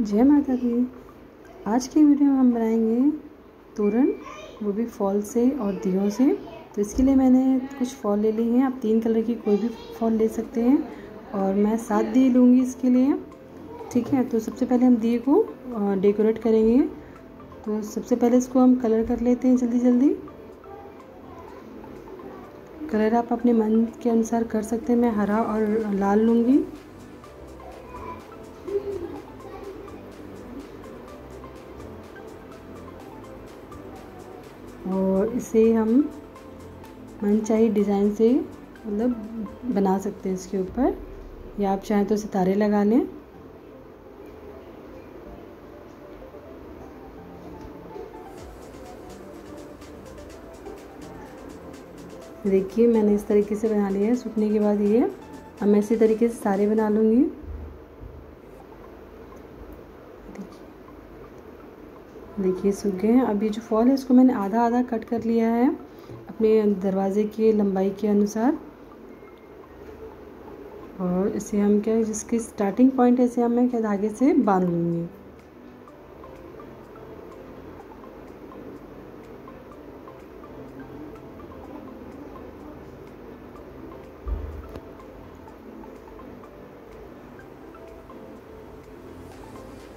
जय माता दी आज की वीडियो में हम बनाएँगे तोरण, वो भी फॉल से और दियों से। तो इसके लिए मैंने कुछ फॉल ले ली हैं। आप तीन कलर की कोई भी फॉल ले सकते हैं और मैं सात दिए लूँगी इसके लिए। ठीक है तो सबसे पहले हम दिए को डेकोरेट करेंगे। तो सबसे पहले इसको हम कलर कर लेते हैं जल्दी जल्दी। कलर आप अपने मन के अनुसार कर सकते हैं। मैं हरा और लाल लूँगी। और इसे हम मन चाहिए डिज़ाइन से मतलब बना सकते हैं इसके ऊपर। या आप चाहें तो सितारे लगा लें। देखिए, मैंने इस तरीके से बना लिया है। सूखने के बाद ये, अब मैं इसी तरीके से सारे बना लूँगी। देखिए, सूख गए हैं। अब ये जो फॉल है, इसको मैंने आधा आधा कट कर लिया है अपने दरवाजे की लंबाई के अनुसार। और इसे हम क्या, जिसकी स्टार्टिंग पॉइंट है, इसे हम, मैं क्या धागे से बाँध लूँगी।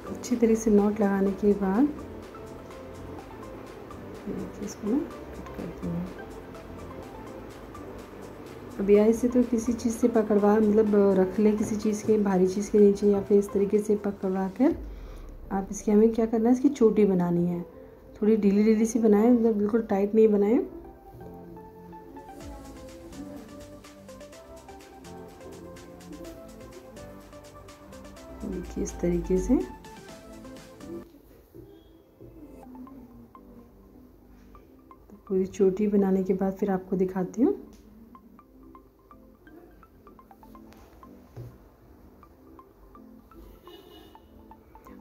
अच्छी तरह से नोट लगाने के बाद इसको कट करती हूँ अब यहाँ से तो किसी चीज़ से पकड़वा मतलब रख ले किसी चीज़ के, भारी चीज़ के नीचे या फिर इस तरीके से पकड़वा कर आप इसकी, हमें क्या करना है, इसकी चोटी बनानी है। थोड़ी ढीली ढीली सी बनाए मतलब बिल्कुल टाइट नहीं बनाए। देखिए इस तरीके से। पूरी चोटी बनाने के बाद फिर आपको दिखाती हूँ।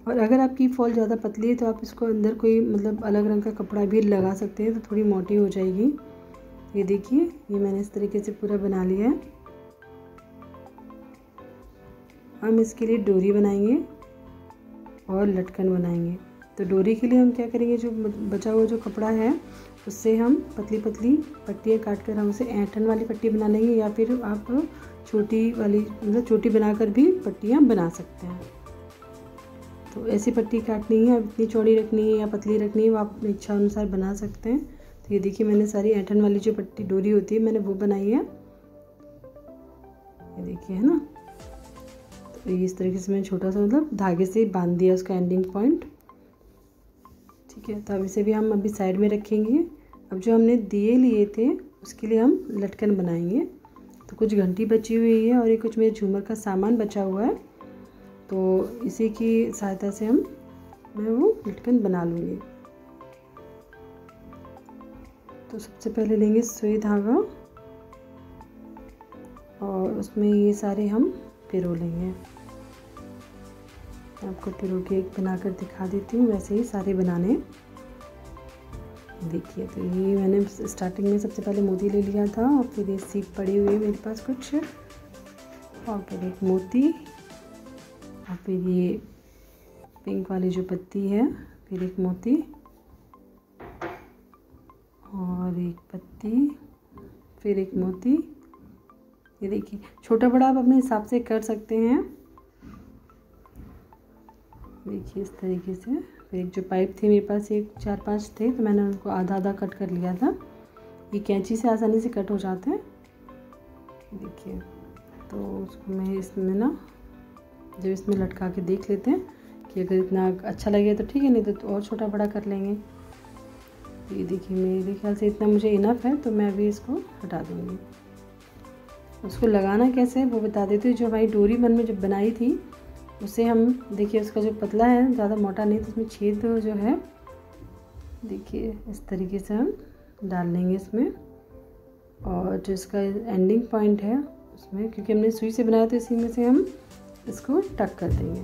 और अगर आपकी फॉल ज़्यादा पतली है तो आप इसको अंदर कोई मतलब अलग रंग का कपड़ा भी लगा सकते हैं तो थोड़ी मोटी हो जाएगी। ये देखिए, ये मैंने इस तरीके से पूरा बना लिया है। हम इसके लिए डोरी बनाएँगे और लटकन बनाएँगे। तो डोरी के लिए हम क्या करेंगे, जो बचा हुआ जो कपड़ा है उससे हम पतली पतली पट्टियाँ काट कर हम उसे ऐंठन वाली पट्टी बना लेंगे या फिर आप छोटी वाली मतलब छोटी बनाकर भी पट्टियाँ बना सकते हैं। तो ऐसी पट्टी काटनी है इतनी चौड़ी रखनी है या पतली रखनी है, वो आप अपनी इच्छा अनुसार बना सकते हैं। तो ये देखिए, मैंने सारी ऐंठन वाली जो पट्टी डोरी होती है, मैंने वो बनाई है। ये देखिए, है ना? तो इस तरीके से मैंने छोटा सा मतलब धागे से बाँध दिया उसका एंडिंग पॉइंट ठीक है तो अब इसे भी हम अभी साइड में रखेंगे। अब जो हमने दिए लिए थे, उसके लिए हम लटकन बनाएँगे। तो कुछ घंटी बची हुई है और ये कुछ मेरे झूमर का सामान बचा हुआ है। तो इसी की सहायता से हम, मैं वो लटकन बना लूँगी। तो सबसे पहले लेंगे सुई धागा। और उसमें ये सारे हम पिरो लेंगे। आपको पिरो के एक बनाकर दिखा देती हूँ। वैसे ही सारे बनाने। देखिए तो ये मैंने स्टार्टिंग में सबसे पहले मोती ले लिया था और फिर ये सीप पड़ी हुई है मेरे पास कुछ। और फिर एक मोती और फिर ये पिंक वाली जो पत्ती है, फिर एक मोती और एक पत्ती, फिर एक मोती। ये देखिए छोटा बड़ा आप अपने हिसाब से कर सकते हैं। देखिए, इस तरीके से। फिर एक जो पाइप थी, मेरे पास एक चार पाँच थे तो मैंने उनको आधा आधा कट कर लिया था। ये कैंची से आसानी से कट हो जाते हैं। देखिए तो उसको मैं इसमें ना, जब इसमें लटका के देख लेते हैं कि अगर इतना अच्छा लगे तो ठीक है, नहीं तो और छोटा बड़ा कर लेंगे। ये देखिए, मेरे ख्याल से इतना मुझे इनफ है तो मैं अभी इसको हटा दूँगी। उसको लगाना कैसे है, वो बता देती हूँ। जो हमारी डोरी मन में जब बनाई थी उसे हम, देखिए उसका जो पतला है, ज़्यादा मोटा नहीं तो उसमें छेद जो है, देखिए इस तरीके से हम डाल लेंगे इसमें। और जो इसका एंडिंग पॉइंट है, उसमें, क्योंकि हमने सुई से बनाया तो इसी में से हम इसको टक कर देंगे।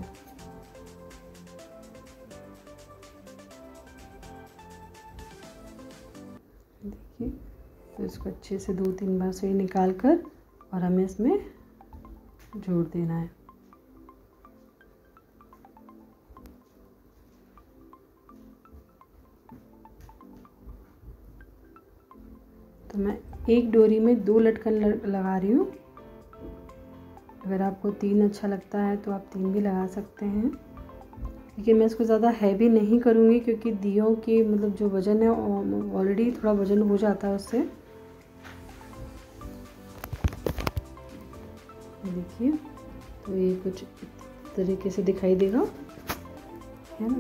देखिए तो इसको अच्छे से दो तीन बार सुई निकाल कर और हमें इसमें जोड़ देना है। मैं एक डोरी में दो लटकन लगा रही हूँ। अगर आपको तीन अच्छा लगता है तो आप तीन भी लगा सकते हैं। लेकिन मैं इसको ज़्यादा हैवी नहीं करूँगी क्योंकि दियों की मतलब जो वज़न है ऑलरेडी थोड़ा वज़न हो जाता है उससे। देखिए तो ये कुछ तरीके से दिखाई देगा, है ना?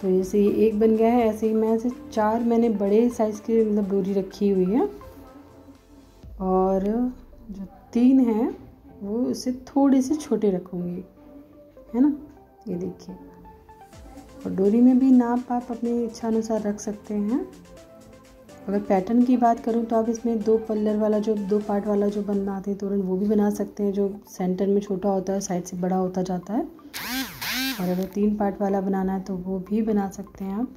तो जैसे ये एक बन गया है, ऐसे ही मैं ऐसे चार मैंने बड़े साइज़ की मतलब डोरी रखी हुई है। और जो तीन है, वो इससे थोड़े से छोटे रखूँगी। है ना? ये देखिए। और डोरी में भी नाप आप अपनी इच्छा अनुसार रख सकते हैं। अगर पैटर्न की बात करूँ तो आप इसमें दो पल्लर वाला जो, दो पार्ट वाला जो बनाते हैं तोरण, वो भी बना सकते हैं जो सेंटर में छोटा होता है, साइड से बड़ा होता जाता है। और अगर तीन पार्ट वाला बनाना है तो वो भी बना सकते हैं आप।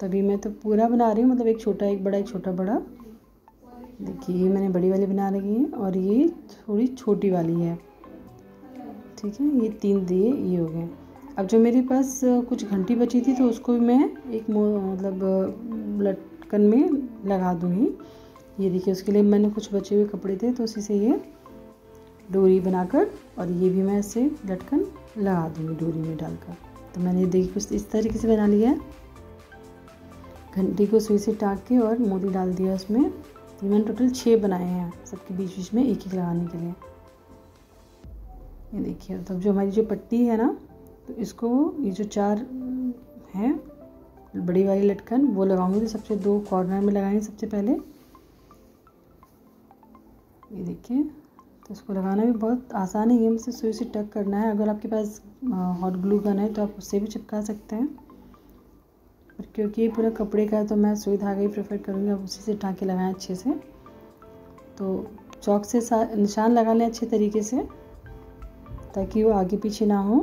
तभी मैं तो पूरा बना रही हूँ मतलब एक छोटा, एक बड़ा, एक छोटा, बड़ा। देखिए, ये मैंने बड़ी वाली बना रही है और ये थोड़ी छोटी वाली है। ठीक है, ये तीन दिए ये हो गए। अब जो मेरे पास कुछ घंटी बची थी तो उसको भी मैं एक मतलब लटकन में लगा दूँगी। ये देखिए, उसके लिए मैंने कुछ बचे हुए कपड़े थे तो उसी से ये डोरी बनाकर और ये भी मैं इसे लटकन लगा दूँगी डोरी में डालकर। तो मैंने ये देखिए, कुछ इस तरीके से बना लिया है। घंटी को सुई से टाँग के और मोती डाल दिया उसमें। ये मैंने टोटल छः बनाए हैं सबके बीच बीच में एक एक लगाने के लिए। ये देखिए तब जो हमारी जो पट्टी है ना तो इसको ये जो चार हैं, बड़ी वाली लटकन, वो लगाऊँगी तो सबसे दो कॉर्नर में लगाएँगे सबसे पहले। ये देखिए तो इसको लगाना भी बहुत आसान है, ये मुझसे सुई से टक करना है। अगर आपके पास हॉट ग्लू गन है तो आप उससे भी चिपका सकते हैं। पर क्योंकि ये पूरा कपड़े का है तो मैं सुई धागा ही प्रेफर करूँगी आप उसी से टाँके लगाएँ अच्छे से। तो चौक से निशान लगा लें अच्छे तरीके से, ताकि वो आगे पीछे ना हो।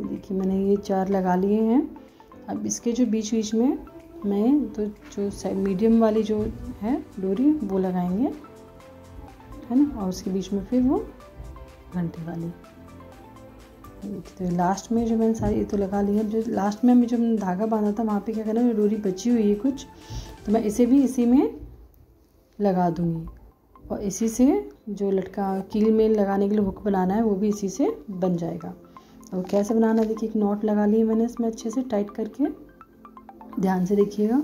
देखिए, मैंने ये चार लगा लिए हैं। अब इसके जो बीच बीच में मैं तो जो मीडियम वाली जो है, डोरी, वो लगाएँगे, है ना? और उसके बीच में फिर वो घंटे वाली। तो लास्ट में जो मैंने सारी तो लगा ली है जो लास्ट में जो धागा बांधा था, वहाँ पे क्या करना डोरी बची हुई है कुछ तो मैं इसे भी इसी में लगा दूँगी। और इसी से जो लटका, कील में लगाने के लिए हुक बनाना है, वो भी इसी से बन जाएगा। और कैसे बनाना, देखिए एक नॉट लगा ली है मैंने इसमें अच्छे से टाइट करके। ध्यान से देखिएगा।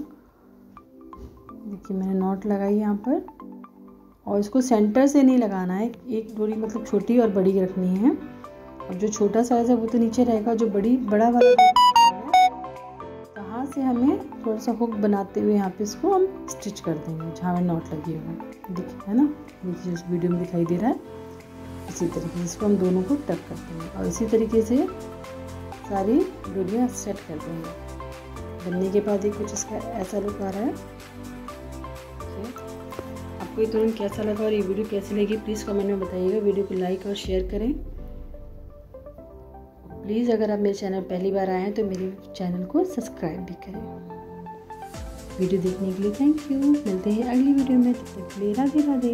देखिए मैंने नॉट लगाई यहाँ पर। और इसको सेंटर से नहीं लगाना है, एक डोरी मतलब छोटी और बड़ी रखनी है। और जो छोटा साइज़ है वो तो नीचे रहेगा, जो बड़ी, बड़ा वाला कहाँ से हमें थोड़ा सा हुक बनाते हुए यहाँ पे इसको हम स्टिच कर देंगे, जहाँ में नॉट लगी हुई देखिए, है ना? देखिए इस वीडियो में दिखाई दे रहा है, इसी तरीके से इसको हम दोनों को टक कर देंगे और इसी तरीके से सारी डोरियाँ सेट कर देंगे। बनने के बाद ही कुछ इसका ऐसा लुक आ रहा है। आपको ये तुरंत कैसा लगा और ये वीडियो कैसी लगी प्लीज़ कमेंट में बताइएगा। वीडियो को लाइक और शेयर करें। प्लीज़ अगर आप मेरे चैनल पहली बार आए हैं तो मेरे चैनल को सब्सक्राइब भी करें। वीडियो देखने के लिए थैंक यू। मिलते हैं अगली वीडियो में, तब तक राधे राधे